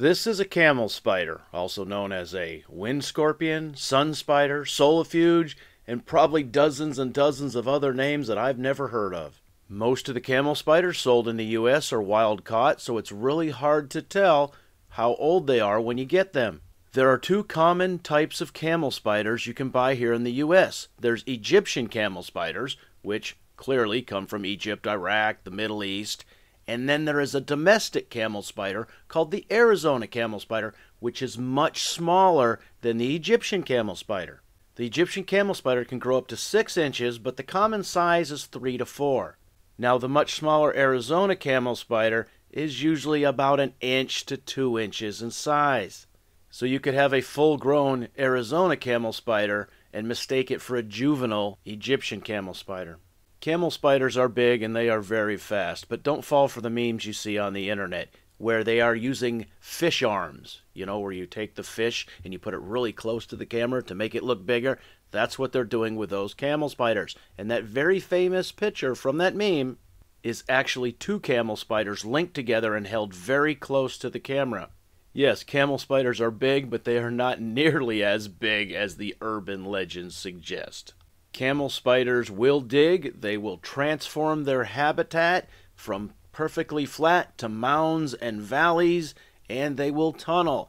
This is a camel spider, also known as a wind scorpion, sun spider, solifuge, and probably dozens and dozens of other names that I've never heard of. Most of the camel spiders sold in the US are wild caught, so it's really hard to tell how old they are when you get them. There are two common types of camel spiders you can buy here in the US. There's Egyptian camel spiders, which clearly come from Egypt, Iraq, the Middle East, and then there is a domestic camel spider called the Arizona camel spider, which is much smaller than the Egyptian camel spider. The Egyptian camel spider can grow up to 6 inches, but the common size is 3 to 4. Now, the much smaller Arizona camel spider is usually about an inch to 2 inches in size. So you could have a full grown Arizona camel spider and mistake it for a juvenile Egyptian camel spider. Camel spiders are big and they are very fast, but don't fall for the memes you see on the internet where they are using fish arms. You know, where you take the fish and you put it really close to the camera to make it look bigger. That's what they're doing with those camel spiders. And that very famous picture from that meme is actually two camel spiders linked together and held very close to the camera. Yes, camel spiders are big, but they are not nearly as big as the urban legends suggest. Camel spiders will dig, they will transform their habitat from perfectly flat to mounds and valleys, and they will tunnel.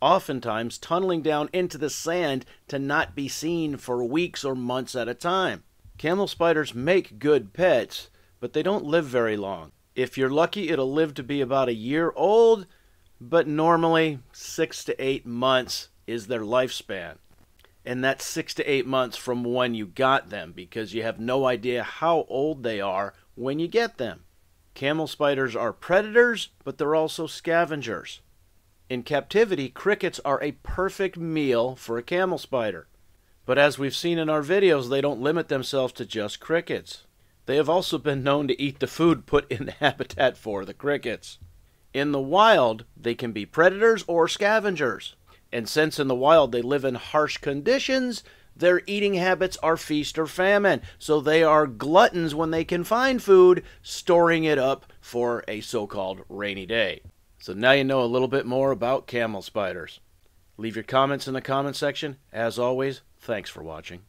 Oftentimes, tunneling down into the sand to not be seen for weeks or months at a time. Camel spiders make good pets, but they don't live very long. If you're lucky, it'll live to be about a year old, but normally six to eight months is their lifespan and that's six to eight months from when you got them because you have no idea how old they are when you get them. Camel spiders are predators, but they're also scavengers. In captivity, crickets are a perfect meal for a camel spider. But as we've seen in our videos, they don't limit themselves to just crickets. They have also been known to eat the food put in the habitat for the crickets. In the wild, they can be predators or scavengers. And since in the wild they live in harsh conditions, their eating habits are feast or famine. So they are gluttons when they can find food, storing it up for a so called rainy day. So now you know a little bit more about camel spiders. Leave your comments in the comment section. As always, thanks for watching.